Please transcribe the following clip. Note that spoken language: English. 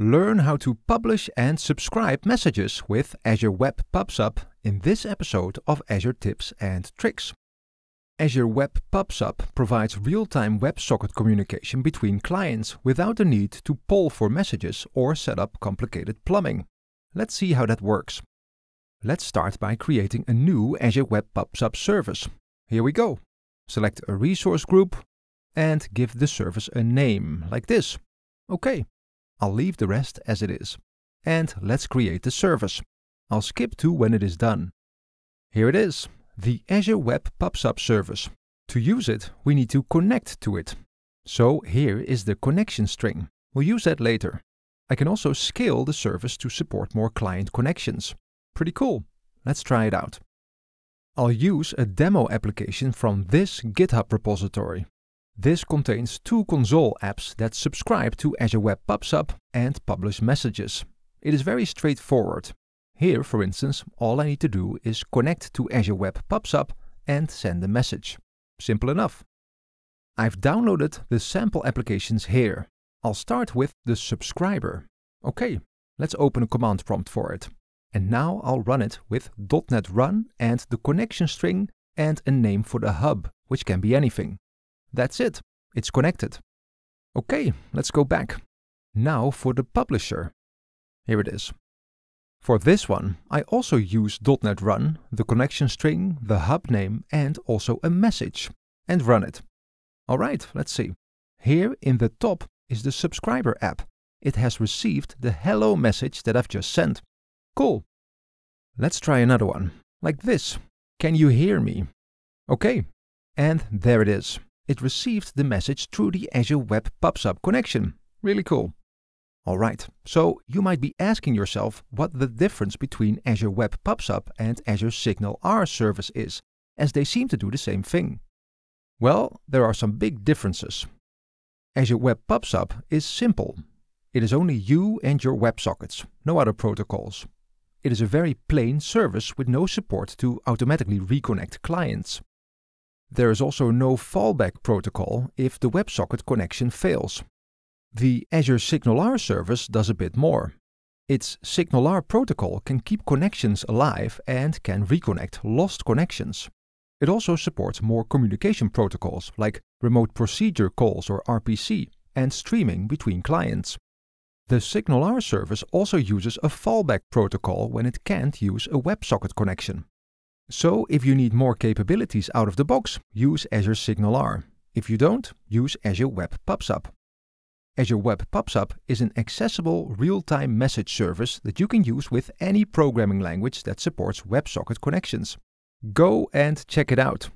Learn how to publish and subscribe messages with Azure Web PubSub in this episode of Azure Tips and Tricks. Azure Web PubSub provides real-time WebSocket communication between clients without the need to poll for messages or set up complicated plumbing. Let's see how that works. Let's start by creating a new Azure Web PubSub service. Here we go. Select a resource group and give the service a name, like this. OK, I'll leave the rest as it is. And let's create the service. I'll skip to when it is done. Here it is, the Azure Web PubSub service. To use it, we need to connect to it. So here is the connection string. We'll use that later. I can also scale the service to support more client connections. Pretty cool. Let's try it out. I'll use a demo application from this GitHub repository. This contains two console apps that subscribe to Azure Web PubSub and publish messages. It is very straightforward. Here, for instance, all I need to do is connect to Azure Web PubSub and send a message. Simple enough. I've downloaded the sample applications here. I'll start with the subscriber. Okay, let's open a command prompt for it. And now I'll run it with .NET Run and the connection string and a name for the hub, which can be anything. That's it. It's connected. Okay, let's go back. Now for the publisher. Here it is. For this one, I also use .NET Run, the connection string, the hub name, and also a message, and run it. Alright, let's see. Here in the top is the subscriber app. It has received the hello message that I've just sent. Cool. Let's try another one, like this. Can you hear me? Okay, and there it is it received the message through the Azure Web PubSub connection. Really cool. Alright, so you might be asking yourself what the difference between Azure Web PubSub and Azure SignalR service is, as they seem to do the same thing. Well, there are some big differences. Azure Web PubSub is simple. It is only you and your WebSockets, no other protocols. It is a very plain service with no support to automatically reconnect clients. There is also no fallback protocol if the WebSocket connection fails. The Azure SignalR service does a bit more. Its SignalR protocol can keep connections alive and can reconnect lost connections. It also supports more communication protocols like Remote Procedure Calls or RPC and streaming between clients. The SignalR service also uses a fallback protocol when it can't use a WebSocket connection. So if you need more capabilities out of the box, use Azure SignalR. If you don't, use Azure Web PubSub. Azure Web PubSub is an accessible real-time message service that you can use with any programming language that supports WebSocket connections. Go and check it out.